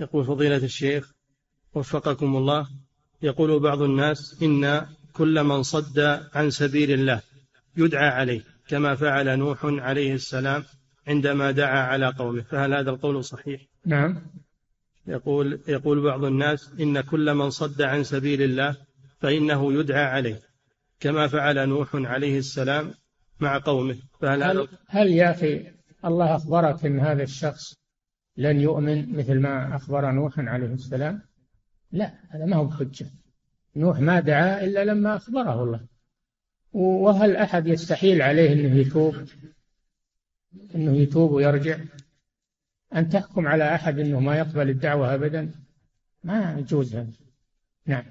يقول فضيلة الشيخ وفقكم الله يقول بعض الناس إن كل من صد عن سبيل الله يدعى عليه كما فعل نوح عليه السلام عندما دعا على قومه فهل هذا القول صحيح؟ نعم يقول يقول بعض الناس إن كل من صد عن سبيل الله فإنه يدعى عليه كما فعل نوح عليه السلام مع قومه فهل هل, هل يا أخي الله أخبرك أن هذا الشخص لن يؤمن مثل ما أخبر نوح عليه السلام؟ لا هذا ما هو بحجة. نوح ما دعا إلا لما أخبره الله. وهل أحد يستحيل عليه أنه يتوب؟ أنه يتوب ويرجع؟ أن تحكم على أحد أنه ما يقبل الدعوة أبدا؟ ما يجوز هذا. نعم.